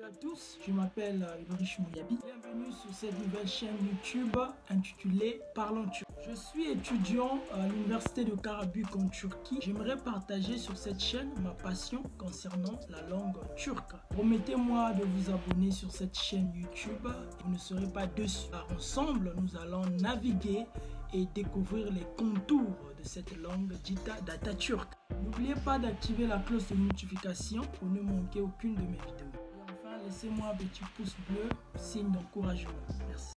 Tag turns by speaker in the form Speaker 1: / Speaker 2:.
Speaker 1: Salut à tous, je m'appelle Ulrich Mouyabi. Bienvenue sur cette nouvelle chaîne YouTube intitulée Parlons Turc. Je suis étudiant à l'université de Karabük en Turquie. J'aimerais partager sur cette chaîne ma passion concernant la langue turque. Promettez-moi de vous abonner sur cette chaîne YouTube. Vous ne serez pas déçus. Ensemble, nous allons naviguer et découvrir les contours de cette langue dite d'Atatürk. N'oubliez pas d'activer la cloche de notification pour ne manquer aucune de mes vidéos. Laissez-moi un petit pouce bleu, signe d'encouragement. Merci.